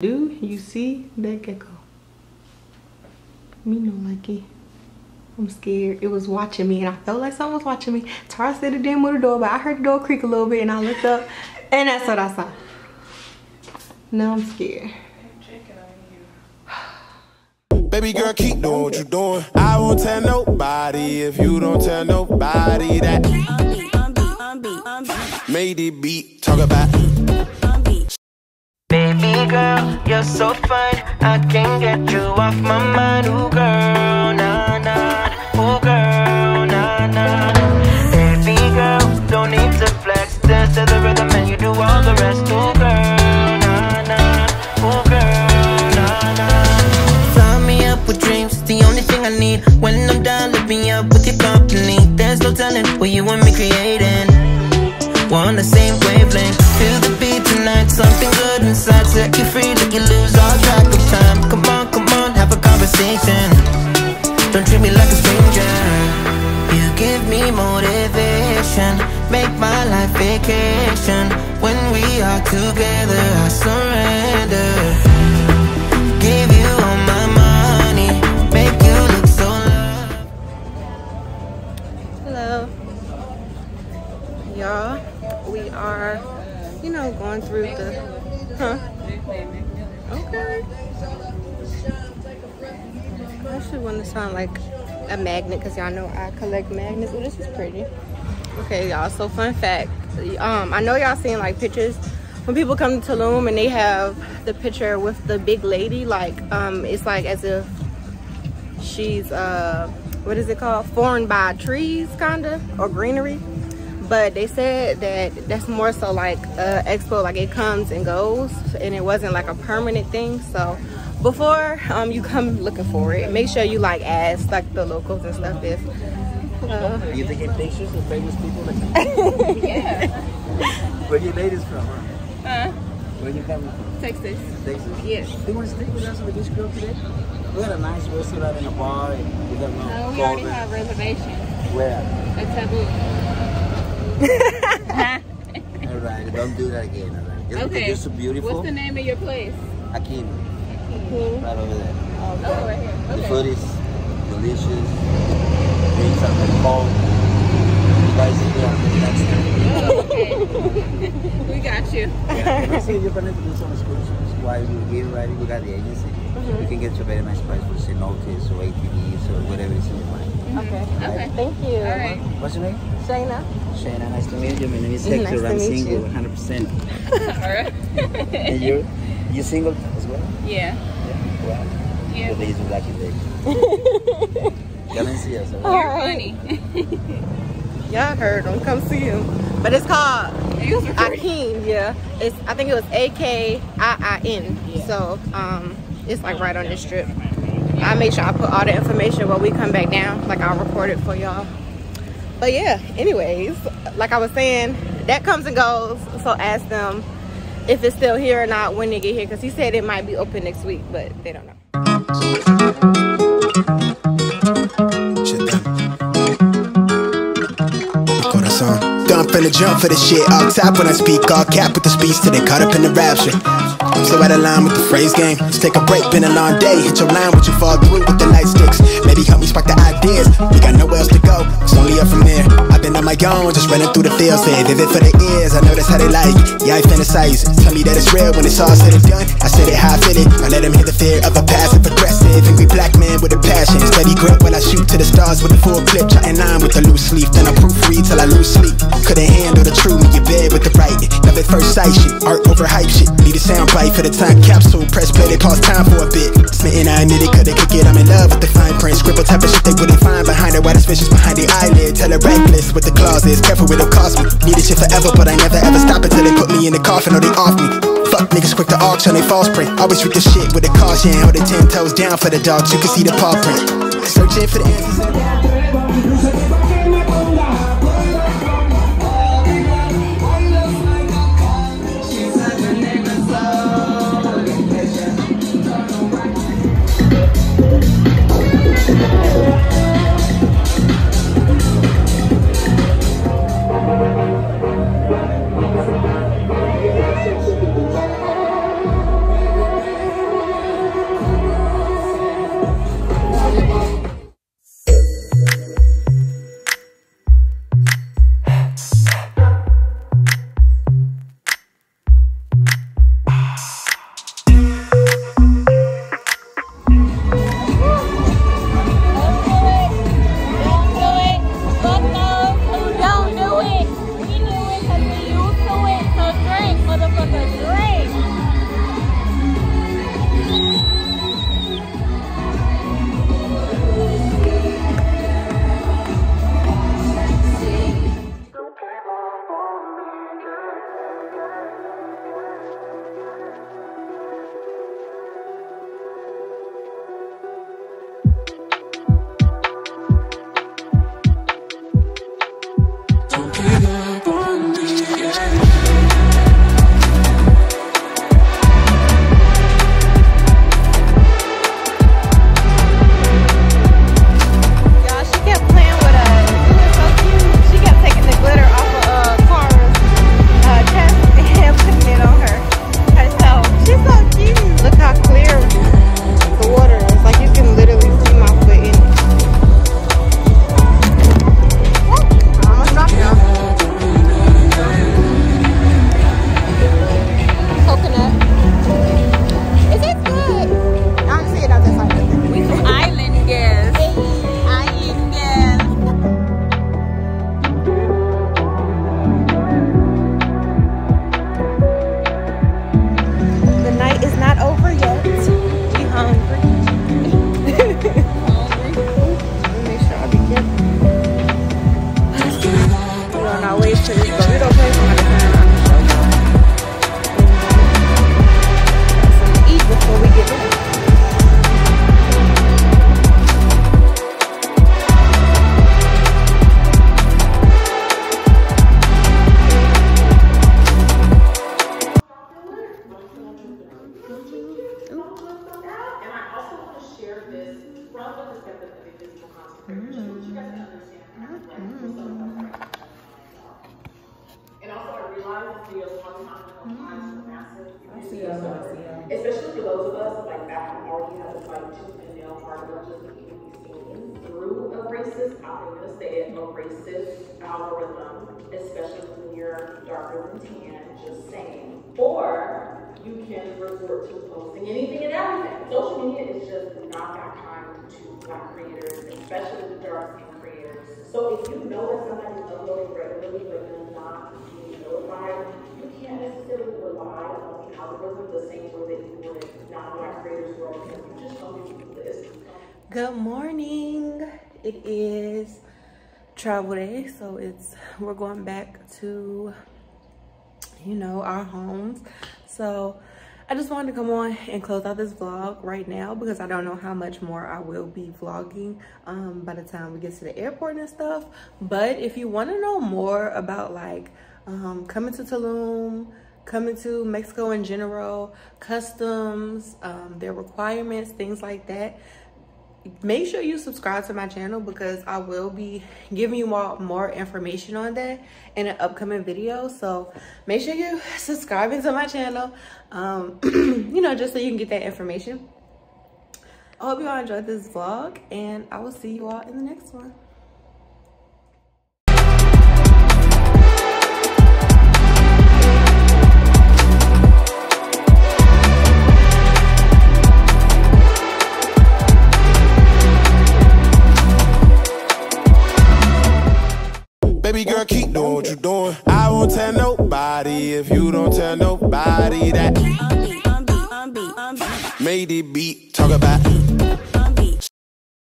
Do you see that gecko? Me no lucky. I'm scared. It was watching me and I felt like someone was watching me. Tara said it didn't move the door, but I heard the door creak a little bit and I looked up and that's what I saw. Now I'm scared. Baby girl, keep doing what you're doing. I won't tell nobody if you don't tell nobody that. Made it beat, talk about. Girl, you're so fine. I can't get you off my mind. Ooh, girl, nah, vacation. When we are together, I surrender. Give you all my money. Make you look so. Hello. Y'all, we are, you know, going through the, huh? Okay. I actually want to sound like a magnet because y'all know I collect magnets. Oh, this is pretty. Okay, y'all, so fun fact. Um, I know y'all seen like pictures. When people come to Tulum and they have the picture with the big lady, like, um, it's like as if she's uh what is it called? Formed by trees kinda or greenery. But they said that that's more so like uh expo like it comes and goes and it wasn't like a permanent thing. So before um you come looking for it make sure you like ask like the locals and stuff if uh, Are you taking pictures of famous people? Like yeah Where you ladies from? Huh? uh, Where you coming from? texas Texas? yes Do you want to stay with us on the beach today? We had a nice restaurant in a bar. and We have no no we already have reservations Where? at taboo All right, don't do that again. All right. Just Okay. You're so beautiful. what's the name of your place Akiin, oh right over there. Oh, right here The food is delicious. Drinks are very cold. You guys sit there next time. okay we got you Yeah. I see you're planning to do some excursions while you're here, right? We got the agency. Mm-hmm. You can get you a very nice price for cenotes or ATVs or whatever is in your mind. okay Okay. thank you All right. What's your name? Shayna Shayna, nice to meet you. My name is Nice Hector. to I'm single, you. 100%. All right. And you're, you single as well? Yeah. Yeah. Wow. Yeah. Today's your lucky day. Come and see us, all All right? right. Funny. Y'all heard him. Come see him. But it's called He. Akiin. Yeah. It's I think it was A K I I N. So um, it's like right on the strip. I make sure I put all the information when we come back down. Like I'll record it for y'all. But yeah. Anyways, like I was saying, that comes and goes. So ask them if it's still here or not when they get here, because he said it might be open next week, but they don't know. Finna jump for the shit. All top when I speak, all cap with the speech till they caught up in the rapture. I'm so out of line with the phrase game. Let's take a break, been a long day. Hit your line, what you fall through with the light sticks. Maybe help me spark the ideas. We got nowhere else to go, it's only up from there. Been on my own, just running through the field. Say vivid for the ears, I know that's how they like it. Yeah, I fantasize. Tell me that it's real when it's all said and done. I said it how I feel it. I let them hear the fear of a passive aggressive. Angry black man with a passion. Steady grip when I shoot to the stars with a full clip. Trying line with a loose leaf. Then I proofread till I lose sleep. Couldn't handle the truth in your bed with the writing. Love at first sight shit. Art over hype shit. Need a sound bite for the time capsule. Press play, they pause time for a bit. Smitten, I admit it, could they kick it? I'm in love with the fine print. Scribble type of shit they wouldn't find behind it. Why the behind the eyelid? Tell her reckless with the clauses. Careful with the cost me. Need this shit forever, but I never ever stop until they put me in the coffin or they off me. Fuck niggas quick to auction, they false print. Always treat the shit with a caution. Hold the ten toes down for the dogs. You can see the paw print. Searching for the answers. Us, like, that who already have this, like, tooth and nail part, just even seen through a racist, I'm gonna say it, a racist algorithm, especially when you're darker than tan, just saying. Or you can resort to posting anything and everything. Social media is just not that kind to black creators, especially the dark skin creators. So if you know that somebody's uploading regularly but you're not being notified, you can't necessarily rely on algorithm the same way that you would non-black creators who are because you just don't the list. Good morning. It is travel day, so it's we're going back to you know our homes. So I just wanted to come on and close out this vlog right now because I don't know how much more I will be vlogging um, by the time we get to the airport and stuff. But if you want to know more about like um, coming to Tulum, coming to Mexico in general, customs, um, their requirements, things like that, make sure you subscribe to my channel because I will be giving you more, more information on that in an upcoming video. So make sure you subscribe to my channel, um, you know, just so you can get that information. I hope you all enjoyed this vlog and I will see you all in the next one. Don't tell nobody that. Made it beat, talk about.